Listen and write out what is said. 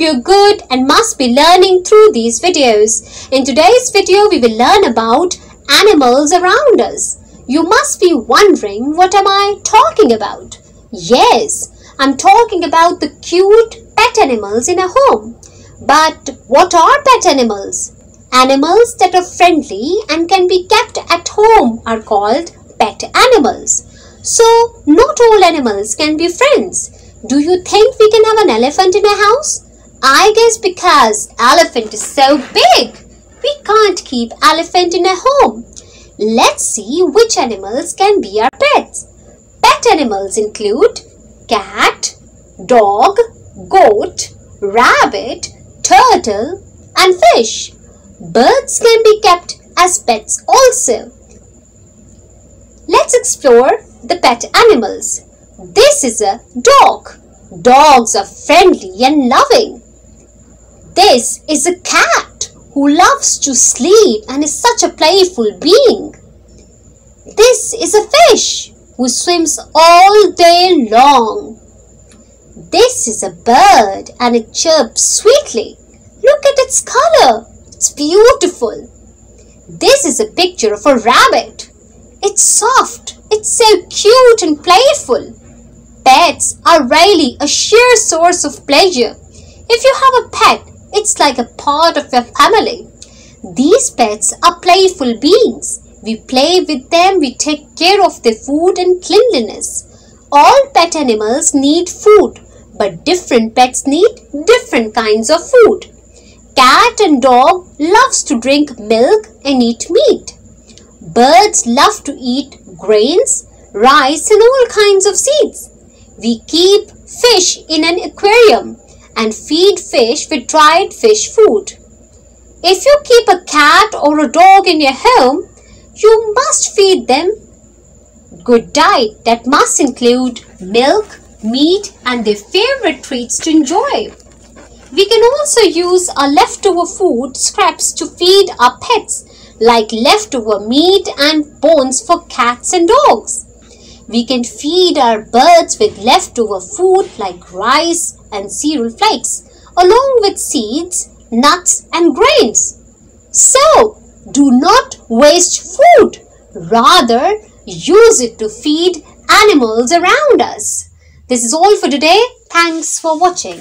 you're good and must be learning through these videos. In today's video, we will learn about animals around us. You must be wondering, what am I talking about? Yes, I'm talking about the cute pet animals in a home. But what are pet animals? Animals that are friendly and can be kept at home are called pet animals. So, not all animals can be friends. Do you think we can have an elephant in a house? I guess because elephant is so big. We can't keep elephant in a home. Let's see which animals can be our pets. Pet animals include cat, dog, goat, rabbit, turtle and fish. Birds can be kept as pets also. Let's explore the pet animals. This is a dog. Dogs are friendly and loving. This is a cat who loves to sleep and is such a playful being. This is a fish who swims all day long. This is a bird and it chirps sweetly. Look at its color. It's beautiful. This is a picture of a rabbit. It's soft. It's so cute and playful. Pets are really a sheer source of pleasure. If you have a pet, it's like a part of your family. These pets are playful beings. We play with them, we take care of their food and cleanliness. All pet animals need food, but different pets need different kinds of food. Cat and dog loves to drink milk and eat meat. Birds love to eat grains, rice and all kinds of seeds. We keep fish in an aquarium and feed fish with dried fish food. If you keep a cat or a dog in your home, you must feed them good diet that must include milk, meat and their favorite treats to enjoy. We can also use our leftover food scraps to feed our pets like leftover meat and bones for cats and dogs. We can feed our birds with leftover food like rice and cereal flakes, along with seeds, nuts, and grains. So, do not waste food. Rather, use it to feed animals around us. This is all for today. Thanks for watching.